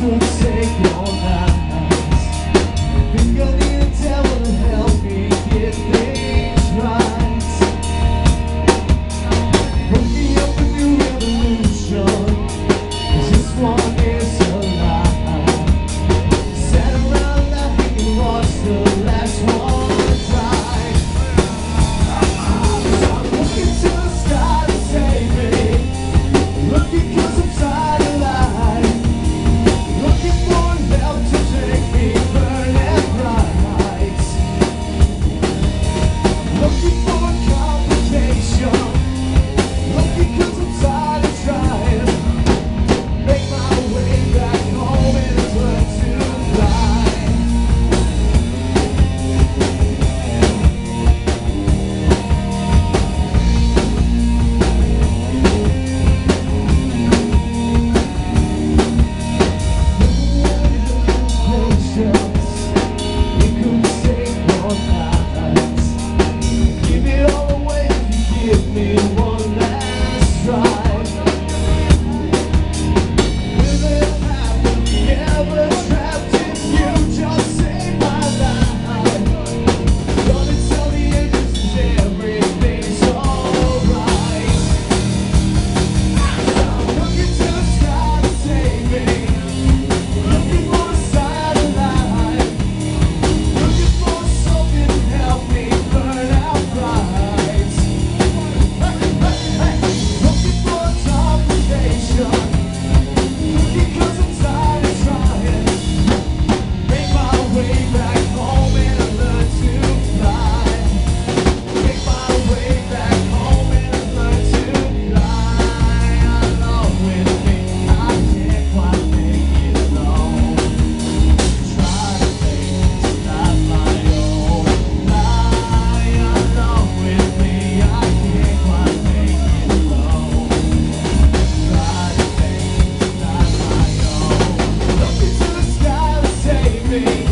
funciona. thing.